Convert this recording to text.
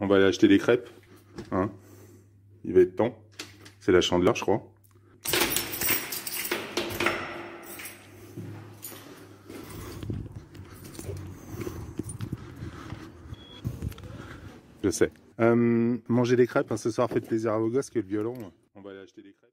On va aller acheter des crêpes. Hein Il va être temps. C'est la chandeleur, je crois. Je sais. Euh, manger des crêpes, hein, ce soir, faites plaisir à vos gosses que le violon. On va aller acheter des crêpes.